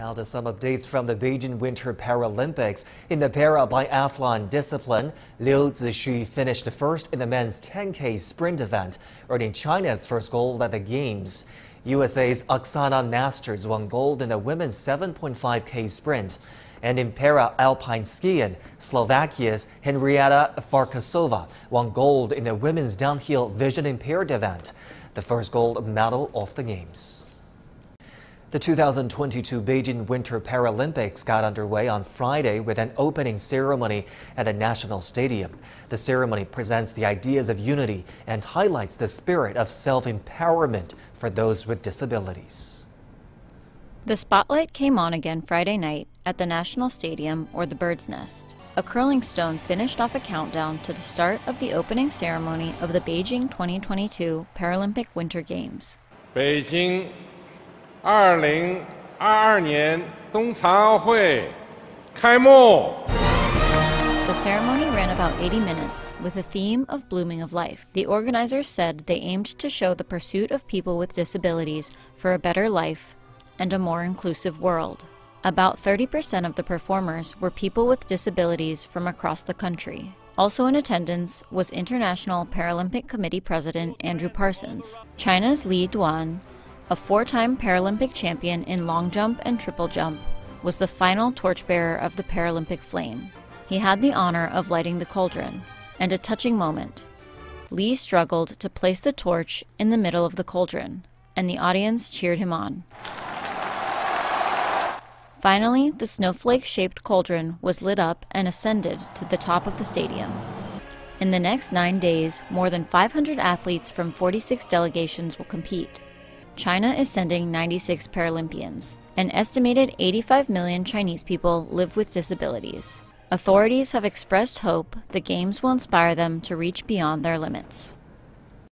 Now to some updates from the Beijing Winter Paralympics. In the para biathlon discipline, Liu Zixu finished first in the men's 10K sprint event, earning China's first gold at the Games. USA's Oksana Masters won gold in the women's 7.5K sprint. And in para alpine skiing, Slovakia's Henrieta Farkasova won gold in the women's downhill vision impaired event, the first gold medal of the Games. The 2022 Beijing Winter Paralympics got underway on Friday with an opening ceremony at the National Stadium. The ceremony presents the ideas of unity and highlights the spirit of self-empowerment for those with disabilities. The spotlight came on again Friday night at the National Stadium or the Bird's Nest. A curling stone finished off a countdown to the start of the opening ceremony of the Beijing 2022 Paralympic Winter Games. Beijing 二零二二年冬残奥会开幕。The ceremony ran about 80 minutes with a theme of blooming of life. The organizers said they aimed to show the pursuit of people with disabilities for a better life and a more inclusive world. About 30% of the performers were people with disabilities from across the country. Also in attendance was International Paralympic Committee President Andrew Parsons, China's Li Duan, a four time Paralympic champion in long jump and triple jump, was the final torchbearer of the Paralympic flame. He had the honor of lighting the cauldron, and a touching moment. Li struggled to place the torch in the middle of the cauldron, and the audience cheered him on. Finally, the snowflake shaped cauldron was lit up and ascended to the top of the stadium. In the next nine days, more than 500 athletes from 46 delegations will compete. China is sending 96 Paralympians. An estimated 85 million Chinese people live with disabilities. Authorities have expressed hope the Games will inspire them to reach beyond their limits.